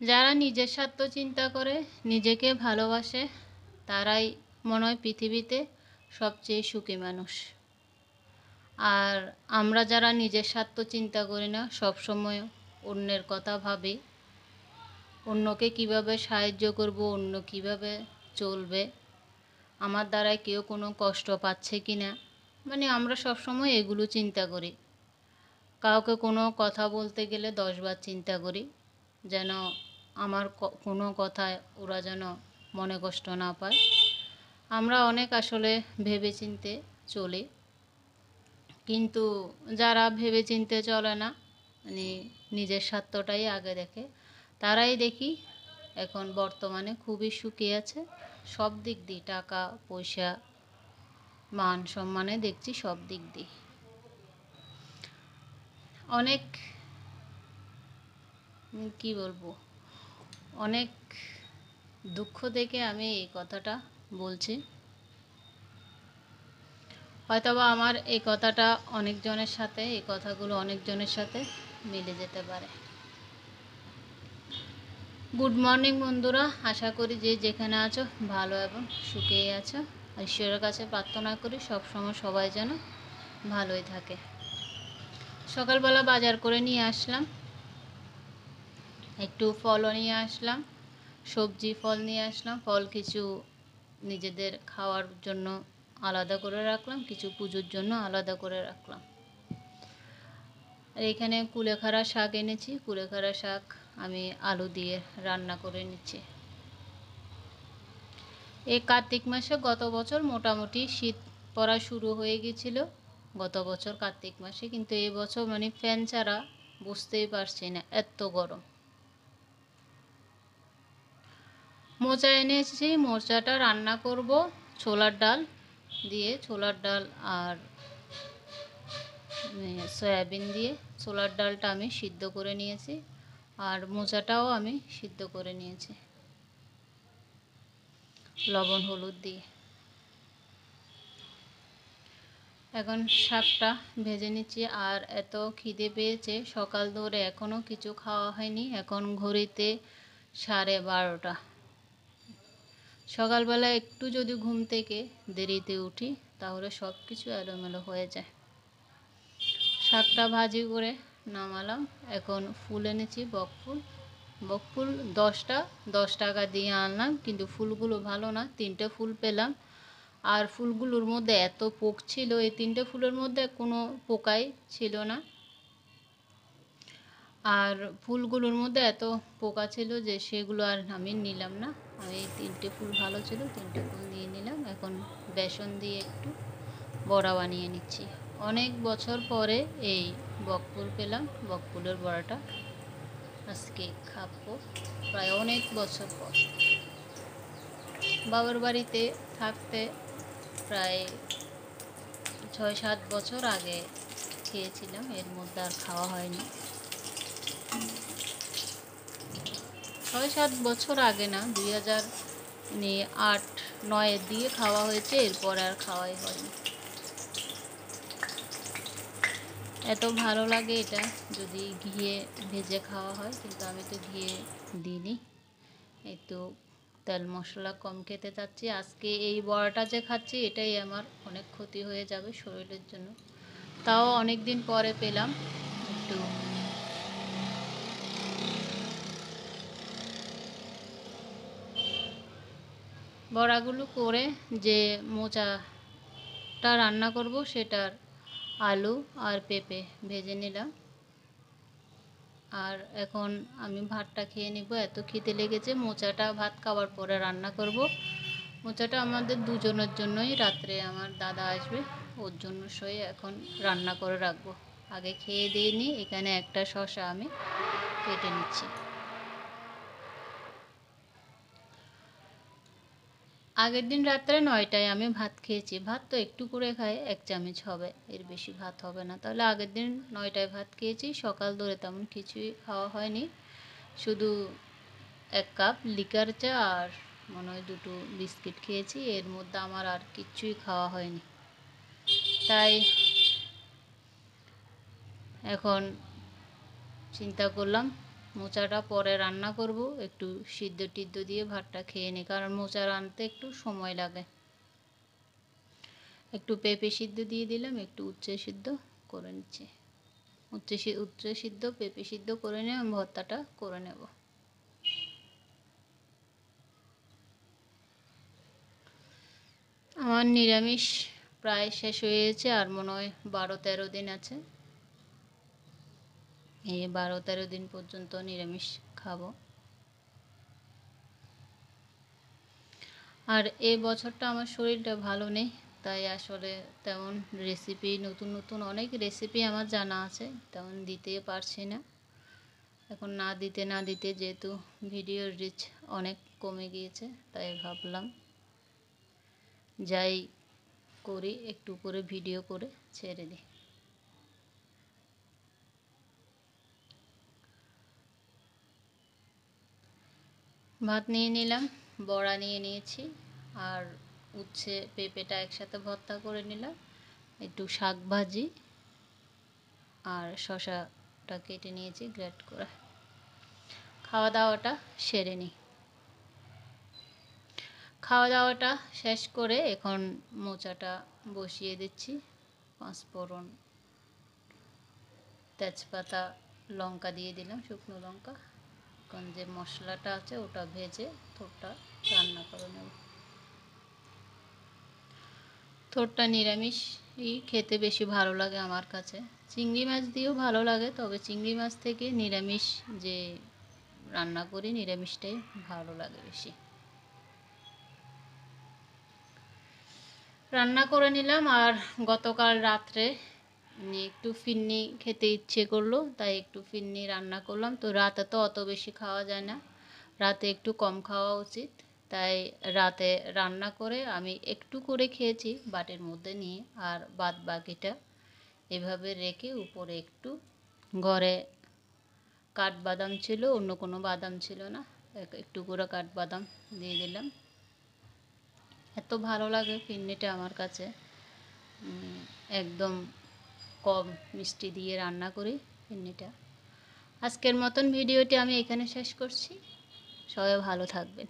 যারা নিজের স্বার্থ চিন্তা করে, নিজেকে ভালোবাসে, তারাই মনে হয় পৃথিবীতে সবচেয়ে সুখী মানুষ। আর আমরা যারা নিজের স্বার্থ চিন্তা করি না, সবসময় অন্যের কথা ভাবি। অন্যকে কীভাবে সাহায্য করব, অন্য কীভাবে চলবে, আমার দ্বারা কেউ কোনো কষ্ট পাচ্ছে কি না? মানে আমরা সবসময় এগুলো চিন্তা করি। কাউকে কোনো কথা বলতে গেলে দশবার চিন্তা করি, যেন আমার কোনো কথায় ওরা যেন মনে কষ্ট না পায়। আমরা অনেক আসলে ভেবে চিনতে চলি। কিন্তু যারা ভেবে চিনতে চলে না মানে নিজের স্বার্থটাই আগে দেখে, তারাই দেখি এখন বর্তমানে খুবই সুখী আছে। সব দিক দিয়ে টাকা, পয়সা, মান সম্মানে দেখছি সব দিক দিয়ে। অনেক, কি বলব? অনেক দুঃখ দেখে আমি এই কথাটা বলছি। হয়তোবা আমার এই কথাটা অনেকজনের সাথে, এই কথাগুলো অনেকজনের সাথে মিলে যেতে পারে। গুড মর্নিং বন্ধুরা, আশা করি যে যেখানে আছো ভালো এবং সুখেই আছো। ঈশ্বরের কাছে প্রার্থনা করি সবসময় সবাই যেন ভালোই থাকে। সকালবেলা বাজার করে নিয়ে আসলাম। একটু ফলও নিয়ে আসলাম, সবজি ফল নিয়ে আসলাম, ফল কিছু নিজেদের খাওয়ার জন্য আলাদা করে রাখলাম, কিছু পুজোর জন্য আলাদা করে রাখলাম। আর এখানে কুলেখাড়া শাক এনেছি, কুলেখাড়া শাক আমি আলু দিয়ে রান্না করে নিচ্ছি। এই কার্তিক মাসে গত বছর মোটামুটি শীত পড়া শুরু হয়ে গেছিল, গত বছর কার্তিক মাসে, কিন্তু এবছর মানে ফ্যান ছাড়া বুঝতেই পারছি না, এত গরম। মোচা এনেছি, মোচাটা রান্না করব। ছোলার ডাল দিয়ে, ছোলার ডাল আর সয়াবিন দিয়ে। ছোলার ডালটা আমি সিদ্ধ করে নিয়েছি আর মোচাটাও আমি সিদ্ধ করে নিয়েছি। লবণ, হলুদ দিয়ে। এখন শাকটা ভেজে নিচ্ছি আর এত খিদে পেয়েছে, সকাল ধরে এখনও কিছু খাওয়া হয়নি। এখন ঘড়িতে সাড়ে বারোটা। সকালবেলা একটু যদি ঘুম থেকে দেরিতে উঠি, তাহলে সব কিছু এলোমেলো হয়ে যায়। শাকটা ভাজি করে নামালাম। এখন ফুল এনেছি বকফুল বকফুল দশটা, দশ টাকা দিয়ে আনলাম, কিন্তু ফুলগুলো ভালো না, তিনটে ফুল পেলাম। আর ফুলগুলোর মধ্যে এত পোক ছিল, এই তিনটে ফুলের মধ্যে কোনো পোকাই ছিল না। আর ফুলগুলোর মধ্যে এত পোকা ছিল যে সেগুলো আর আমি নিলাম না। আমি তিনটে ফুল ভালো ছিল, তিনটে ফুল দিয়ে নিলাম। এখন বেসন দিয়ে একটু বড়া বানিয়ে নিচ্ছি। অনেক বছর পরে এই বকফুল পেলাম। বকফুলের বড়াটা আজকে খাব। প্রায় অনেক বছর পর। বাবার বাড়িতে থাকতে প্রায় ছয় সাত বছর আগে খেয়েছিলাম। এর মধ্যে আর খাওয়া হয়নি। ছয় সাত বছর আগে না, দুই হাজার আট নয়ের দিয়ে খাওয়া হয়েছে, এরপর আর খাওয়াই হয়নি। এত ভালো লাগে এটা, যদি ঘিয়ে ভেজে খাওয়া হয়, কিন্তু আমি তো ঘিয়ে দিইনি। একটু তেল মশলা কম খেতে চাচ্ছি। আজকে এই বড়াটা যে খাচ্ছি, এটাই আমার অনেক ক্ষতি হয়ে যাবে শরীরের জন্য। তাও অনেক দিন পরে পেলাম, একটু বড়াগুলো করে যে মোচাটা রান্না করব সেটার আলু আর পেঁপে ভেজে নিলাম। আর এখন আমি ভাতটা খেয়ে নিব। এত খিদে লেগেছে, মোচাটা ভাত খাওয়ার পরে রান্না করব। মোচাটা আমাদের দুজনের জন্যই, রাত্রে আমার দাদা আসবে, ওর জন্য সই এখন রান্না করে রাখব। আগে খেয়ে দিয়ে নিই, এখানে একটা শশা আমি কেটে নিচ্ছি। আগের দিন রাত্রে নয়টায় আমি ভাত খেয়েছি। ভাত তো একটু করে খাই, এক চামচ হবে, এর বেশি ভাত হবে না। তাহলে আগের দিন নয়টায় ভাত খেয়েছি, সকাল ধরে তেমন কিছুই খাওয়া হয়নি। শুধু এক কাপ লিকার চা আর মনে হয় দুটো বিস্কিট খেয়েছি, এর মধ্যে আমার আর কিচ্ছুই খাওয়া হয়নি। তাই এখন চিন্তা করলাম মোচাটা পরে রান্না করব, একটু সিদ্ধ টিদ্ধ দিয়ে ভাতটা খেয়ে নিই কারণ মোচা রানতে একটু সময় লাগে। একটু পেঁপে সিদ্ধ দিয়ে দিলাম, একটু উচ্ছে সিদ্ধ করে নিচ্ছি। উচ্ছে উচ্ছে সিদ্ধ, পেঁপে সিদ্ধ করে নিয়ে আমি ভর্তাটা করে নেব। আমার নিরামিষ প্রায় শেষ হয়ে গেছে, আর মনে হয় বারো তেরো দিন আছে। এই বারো তেরো দিন পর্যন্ত নিরামিষ খাব। আর এই বছরটা আমার শরীরটা ভালো নেই, তাই আসলে তেমন রেসিপি নতুন নতুন অনেক রেসিপি আমার জানা আছে, তেমন দিতে পারছি না। এখন না দিতে না দিতে যেহেতু ভিডিওর রিচ অনেক কমে গিয়েছে, তাই ভাবলাম যাই করি, একটু করে ভিডিও করে ছেড়ে দিই। ভাত নিয়ে নিলাম, বড়া নিয়ে নিয়েছি আর উচ্ছে, পেঁপেটা একসাথে ভর্তা করে নিলাম, একটু শাক ভাজি আর শশাটা কেটে নিয়েছি গ্রেট করে। খাওয়া দাওয়াটা সেরে নিই। খাওয়া দাওয়াটা শেষ করে এখন মোচাটা বসিয়ে দিচ্ছি, পাঁচফোড়ন তেজপাতা, লঙ্কা দিয়ে দিলাম, শুকনো লঙ্কা। এখন যে মশলাটা আছে ওটা ভেজে থোরটা রান্না করে নেব। থোরটা নিরামিষই খেতে বেশি ভালো লাগে আমার কাছে। চিংড়ি মাছ দিয়েও ভালো লাগে, তবে চিংড়ি মাছ থেকে নিরামিষ যে রান্না করি নিরামিষটাই ভালো লাগে বেশি। রান্না করে নিলাম আর গতকাল রাত্রে একটু ফিরনি খেতে ইচ্ছে করল, তাই একটু ফিরনি রান্না করলাম। তো রাতে তো অত বেশি খাওয়া যায় না, রাতে একটু কম খাওয়া উচিত। তাই রাতে রান্না করে আমি একটু করে খেয়েছি বাটির মধ্যে নিয়ে, আর বাদ বাকিটা এভাবে রেখে উপরে একটু ঘরে কাঠবাদাম ছিল, অন্য কোনো বাদাম ছিল না। একটু করে কাঠবাদাম দিয়ে দিলাম। এত ভালো লাগে ফিরনিটা আমার কাছে। একদম কম মিষ্টি দিয়ে রান্না করি এমনিটা। আজকের মতন ভিডিওটি আমি এখানে শেষ করছি। সবাই ভালো থাকবেন।